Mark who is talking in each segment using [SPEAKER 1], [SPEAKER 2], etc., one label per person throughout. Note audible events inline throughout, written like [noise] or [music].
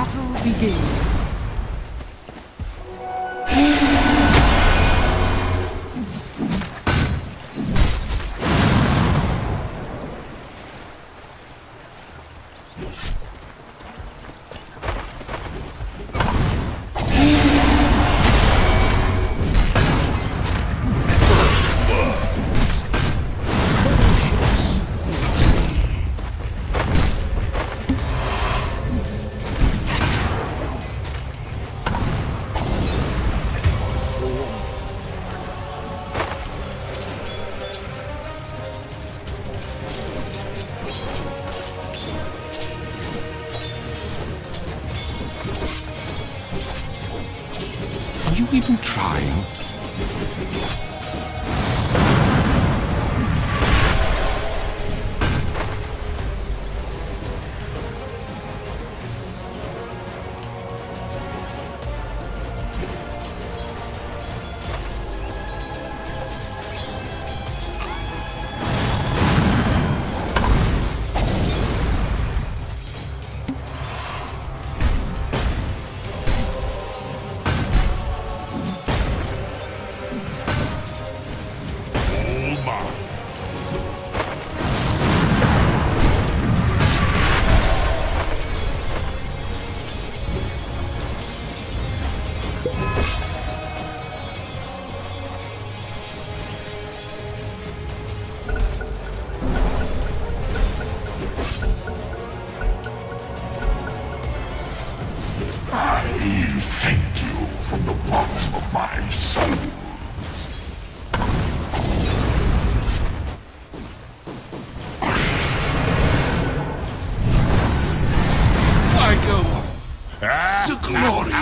[SPEAKER 1] Battle begins.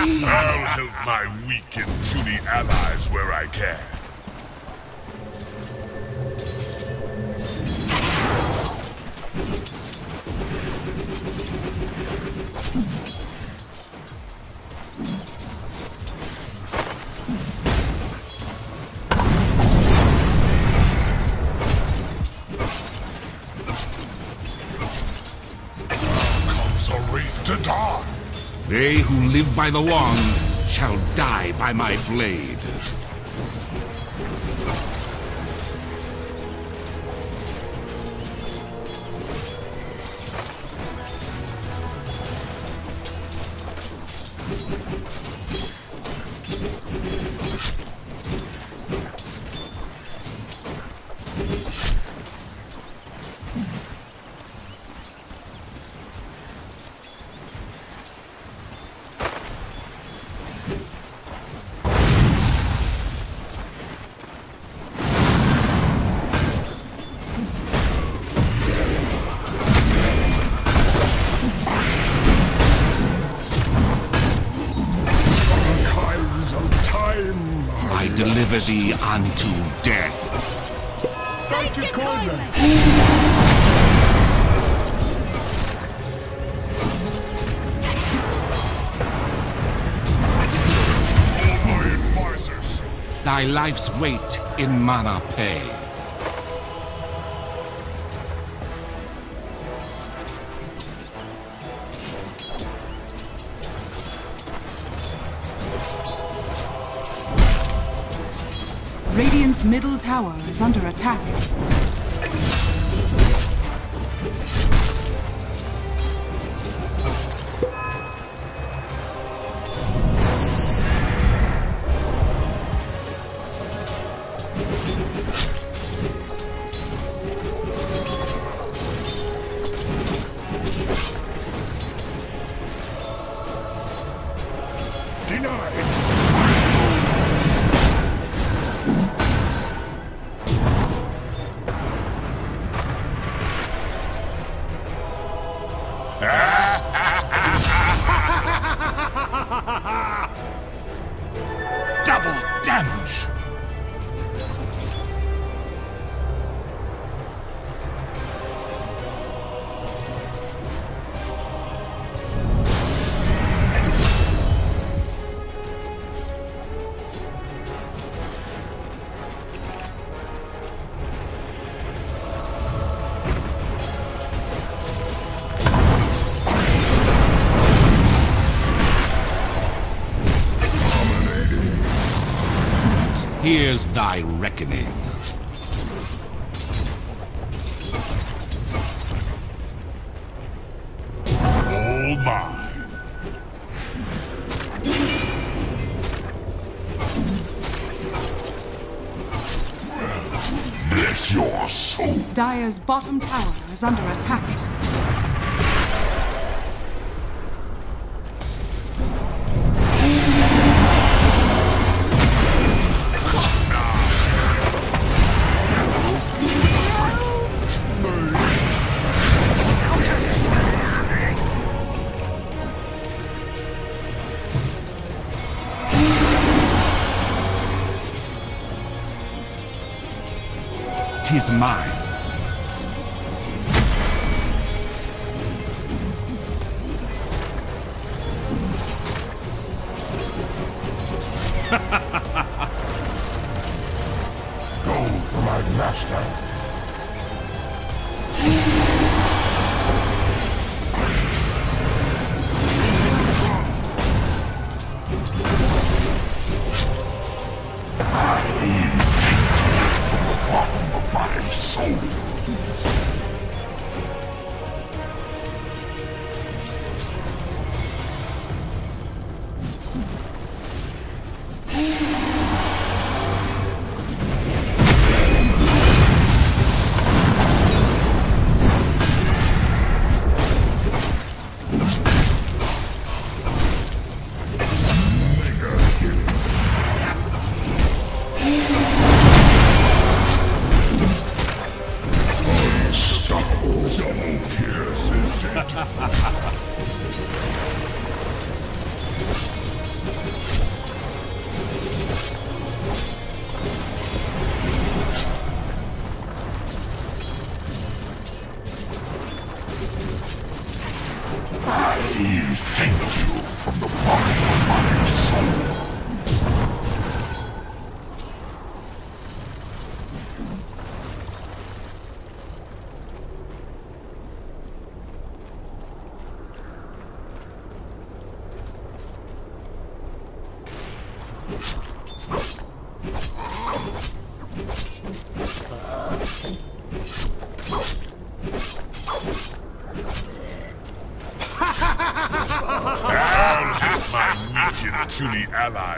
[SPEAKER 2] I'll help my weak and puny allies where I can.
[SPEAKER 3] They who live by the wand shall die by my blade. Thy life's weight in mana pay.
[SPEAKER 1] Radiant's middle tower is under attack.
[SPEAKER 4] Here's thy reckoning.
[SPEAKER 3] All mine. Bless your soul.
[SPEAKER 1] Dire's bottom tower is under attack.
[SPEAKER 4] Tis mine.
[SPEAKER 3] Puny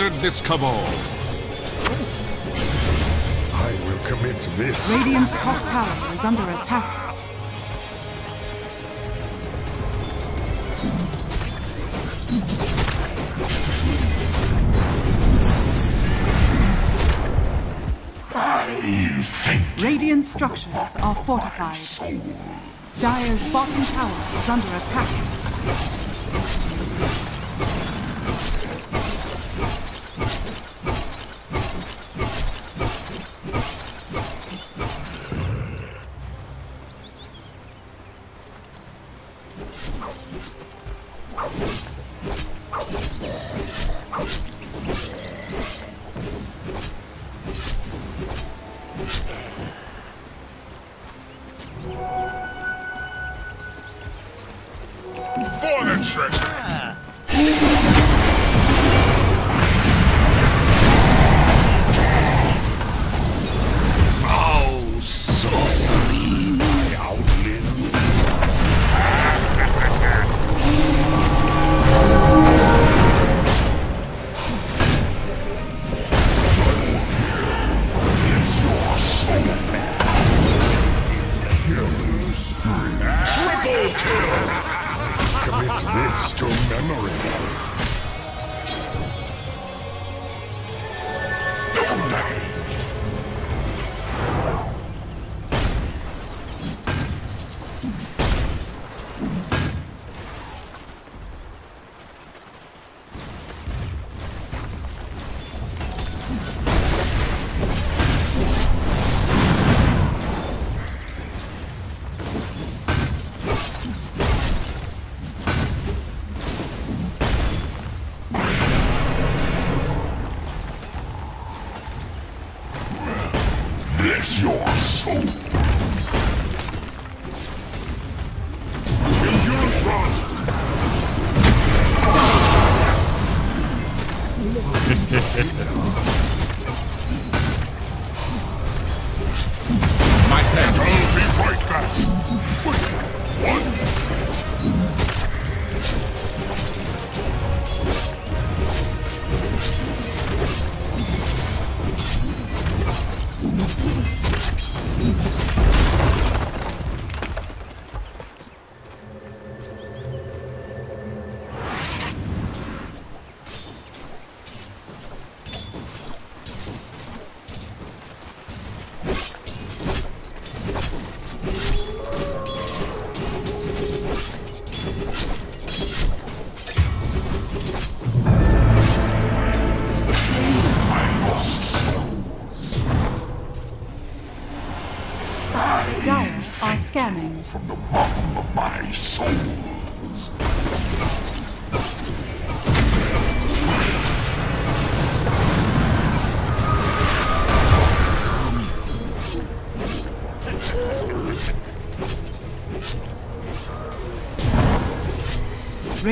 [SPEAKER 4] I've this cabal.
[SPEAKER 3] I will commit to this.
[SPEAKER 1] Radiant's top tower is under attack. Radiant structures are fortified.
[SPEAKER 3] soul.
[SPEAKER 1] Dire's bottom tower is under attack.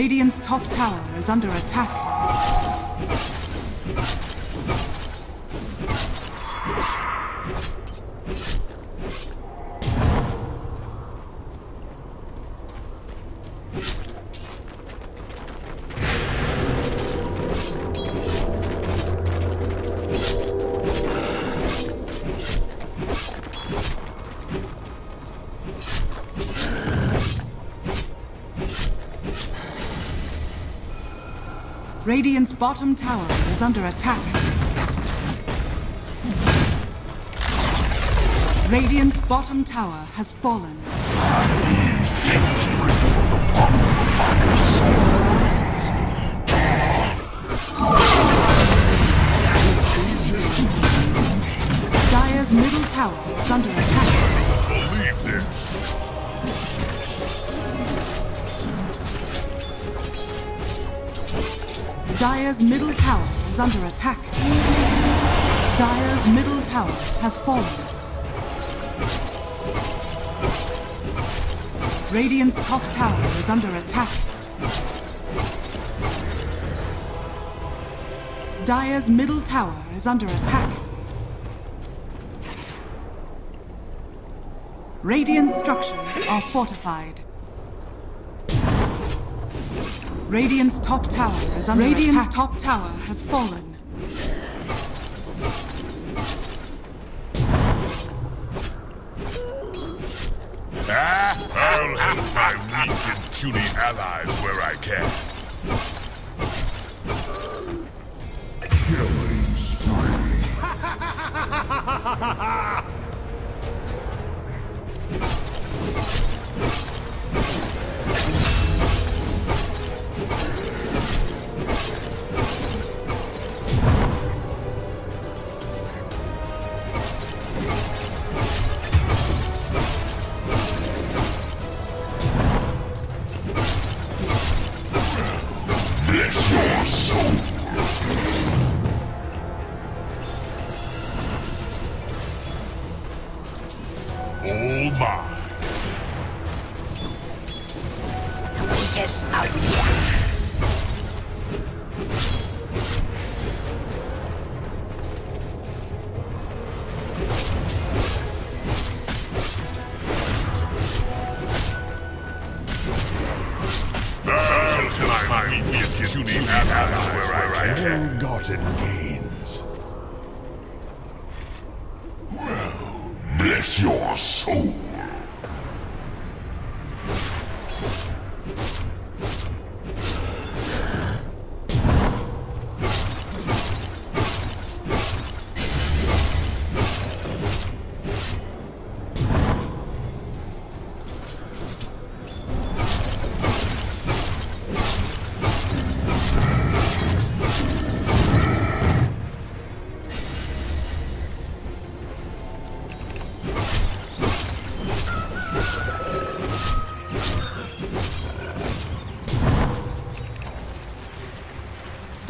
[SPEAKER 1] Radiant's top tower is under attack. Radiant's bottom tower is under attack. Radiant's bottom tower has fallen. Dire's middle tower is under attack.
[SPEAKER 2] Believe this.
[SPEAKER 1] Dire's middle tower is under attack. Dire's middle tower has fallen. Radiant's top tower is under attack. Dire's middle tower is under attack. Radiant structures are fortified. Radiant's top tower is under Radiant's attack. top tower has fallen.
[SPEAKER 2] Ah, I'll help my weak and puny allies where I can.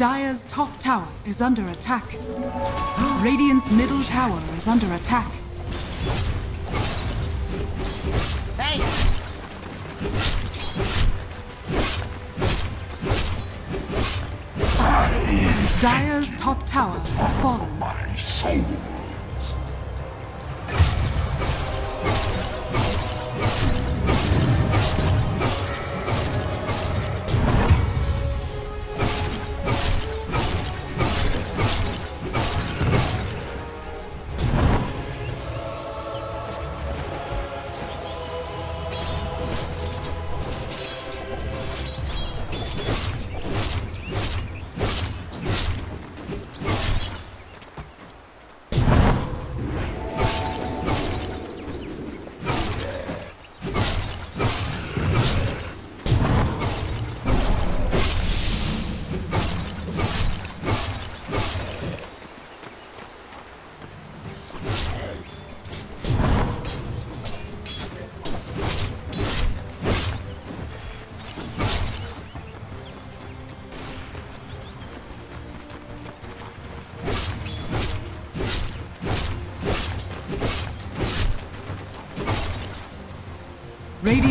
[SPEAKER 1] Dire's top tower is under attack. Radiant's middle tower is under attack.
[SPEAKER 4] Hey!
[SPEAKER 1] Dire's top tower has fallen.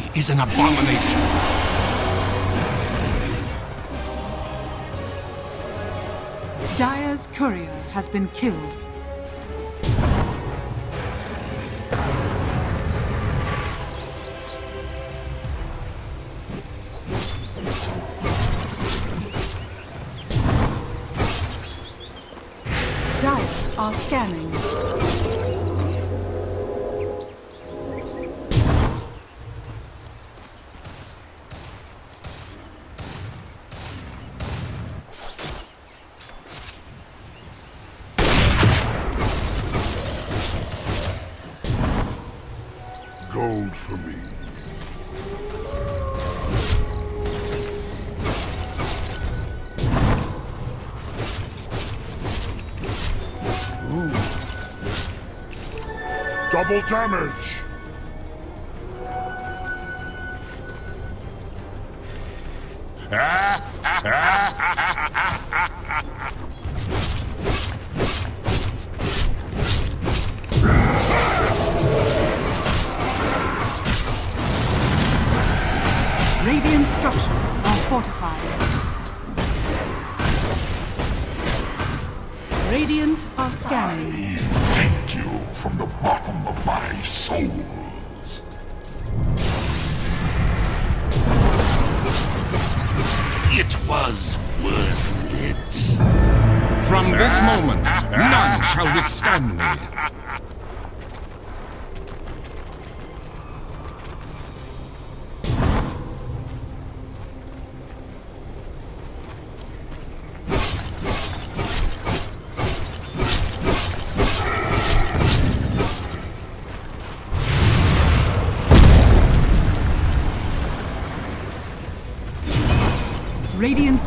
[SPEAKER 3] Sorcery is an abomination.
[SPEAKER 1] Dire's courier has been killed.
[SPEAKER 4] Double damage!
[SPEAKER 1] Radiant structures are fortified. Radiant are scanning.
[SPEAKER 4] Thank you from the bottom of my souls.
[SPEAKER 3] It was worth it. From this moment, none shall withstand me. [laughs]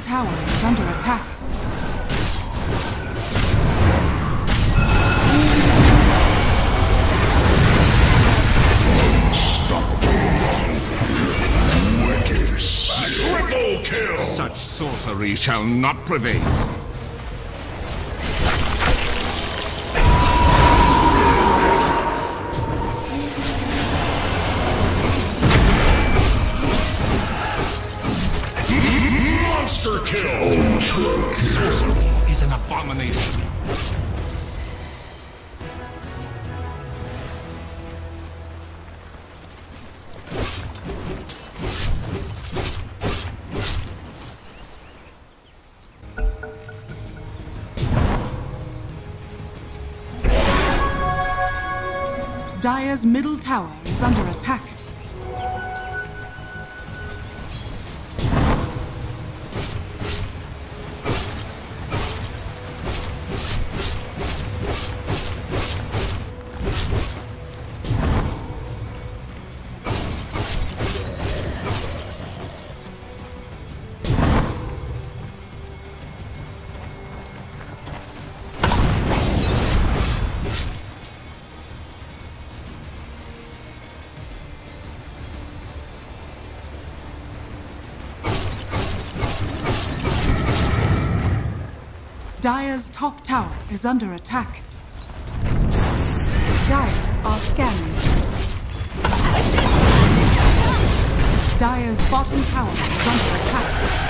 [SPEAKER 1] Tower is under attack.
[SPEAKER 2] Triple kill!
[SPEAKER 3] Such sorcery shall not prevail.
[SPEAKER 2] Kill!
[SPEAKER 3] Sorcery an abomination.
[SPEAKER 1] Dire's middle tower is under attack. Dire's top tower is under attack. Dire are scanning. Dire's bottom tower is under attack.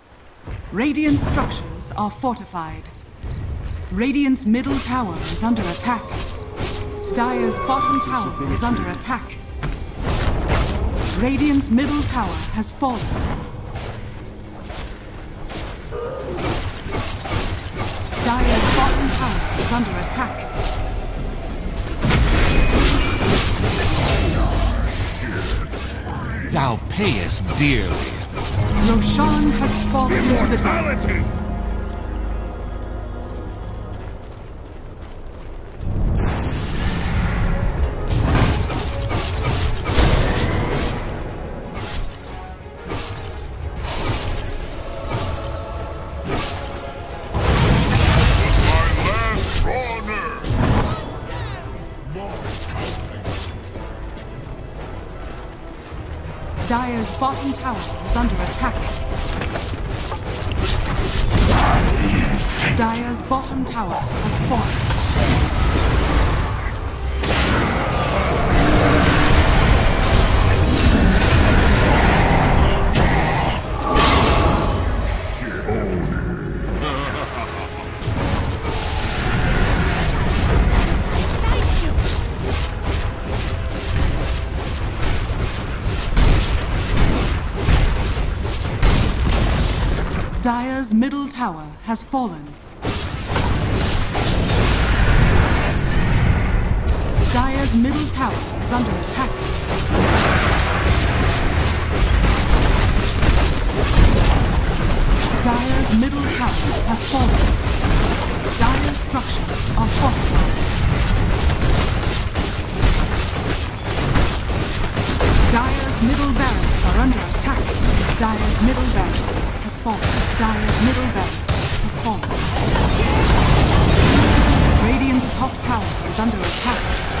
[SPEAKER 1] Radiant structures are fortified. Radiant's middle tower is under attack. Dire's bottom tower is under attack. Radiant's middle tower has fallen. Dire's bottom tower is under attack.
[SPEAKER 3] Thou payest dearly.
[SPEAKER 1] Roshan has fallen to the dark.
[SPEAKER 2] Immortality! My last runner!
[SPEAKER 1] Dire's bottom tower bottom tower has fallen. Dire's middle tower has fallen. Is under attack. Dire's middle tower has fallen. Dire's structures are fortified. Dire's middle barracks are under attack. Dire's middle barracks has fallen. Dire's middle barracks has fallen. Radiant's top tower is under attack.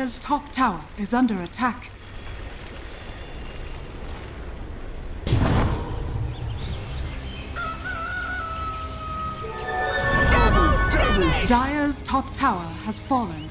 [SPEAKER 1] Dire's top tower is under attack. Dire's top tower has fallen.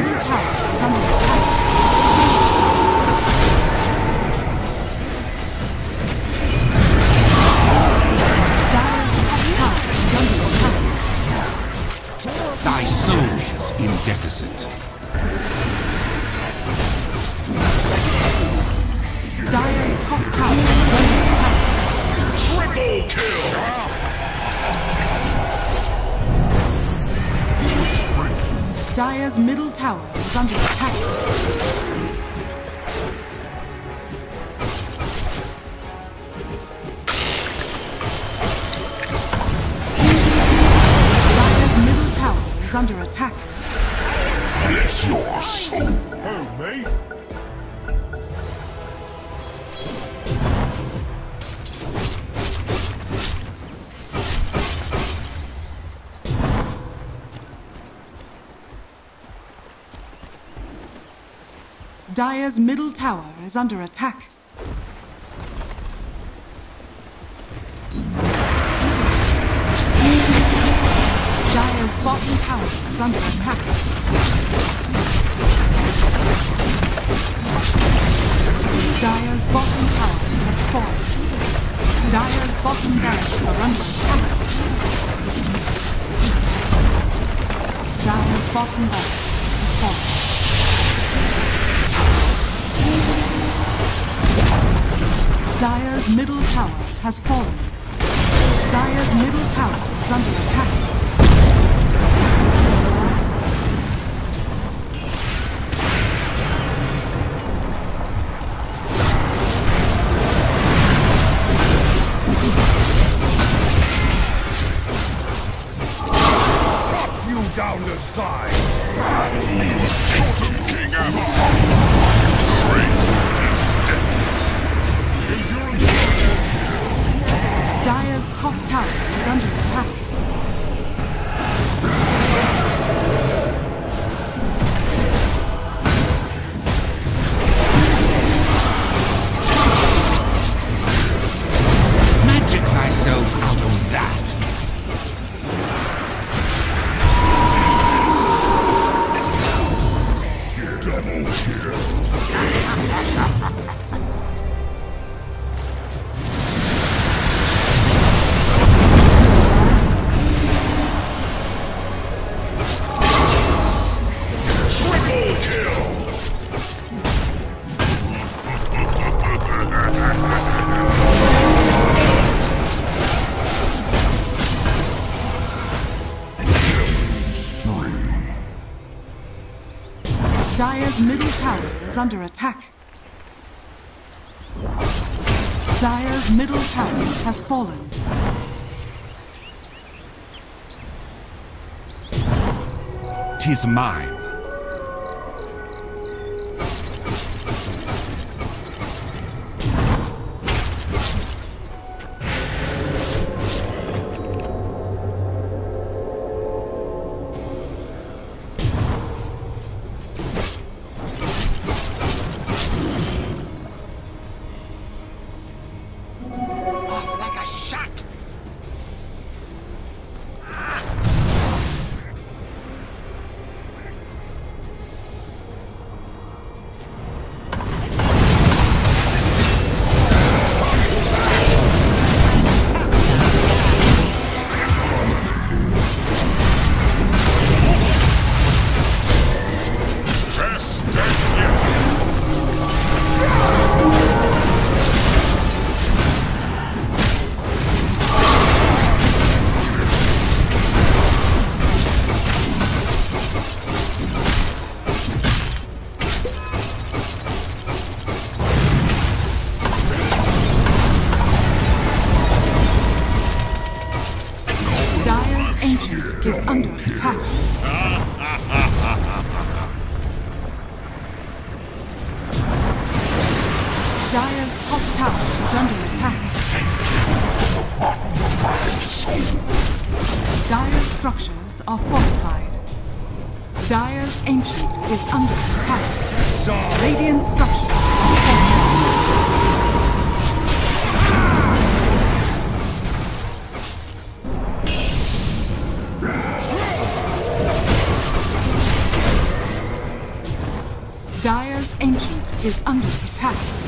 [SPEAKER 3] in deficit.
[SPEAKER 1] Dire's top tower is under attack.
[SPEAKER 2] Triple kill! Sprint!
[SPEAKER 1] Dire's middle tower is under attack. Dire's middle tower is under attack. Dire's bottom tower is under attack. Dire's bottom tower has fallen. Dire's bottom barracks are under attack. Dire's bottom barracks Dire's middle tower has fallen. Dire's middle tower is under attack.
[SPEAKER 2] Down the side!
[SPEAKER 1] under attack.
[SPEAKER 5] Dire's middle tower has fallen.
[SPEAKER 1] Tis mine.
[SPEAKER 5] is under attack.